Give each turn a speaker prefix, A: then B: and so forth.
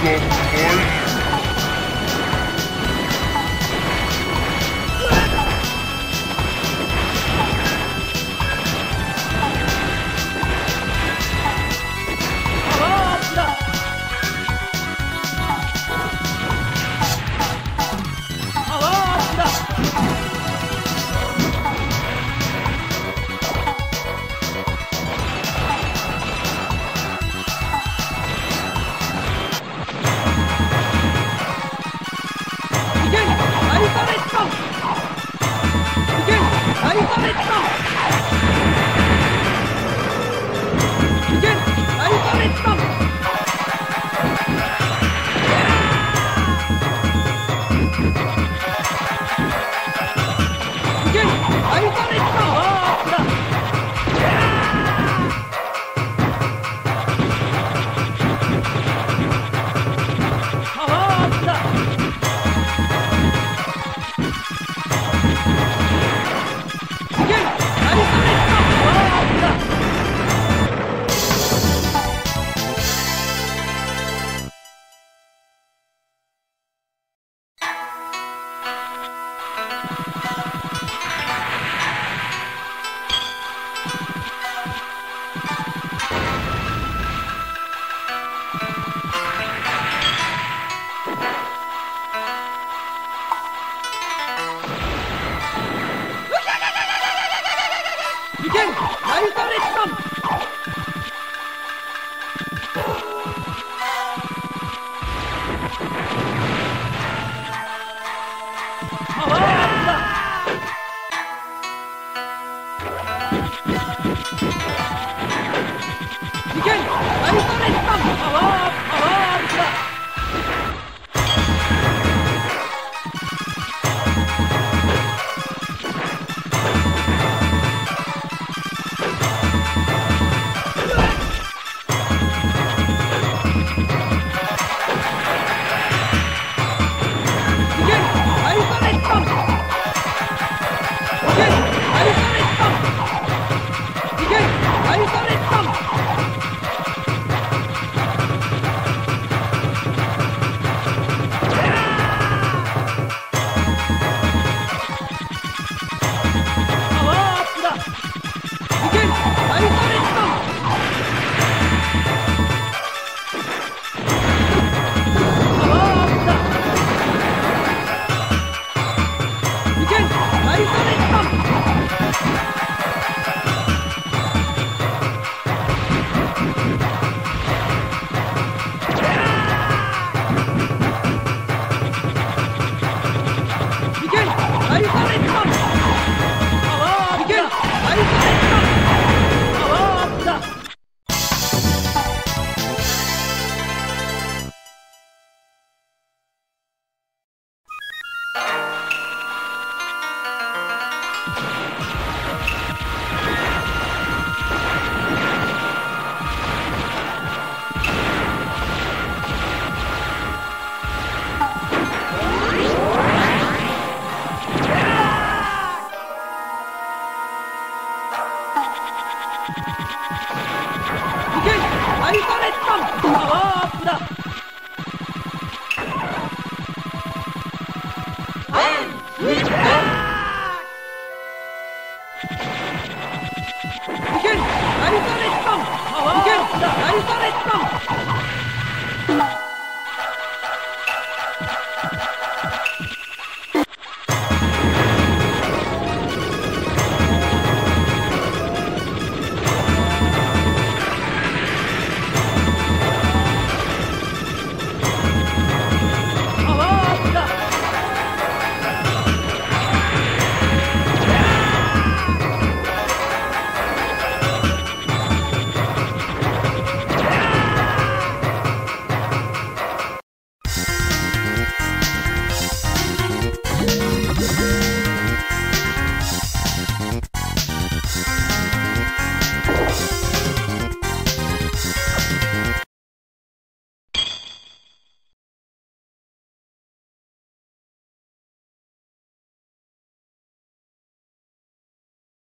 A: Come, boy! Alphabet Song! Get it!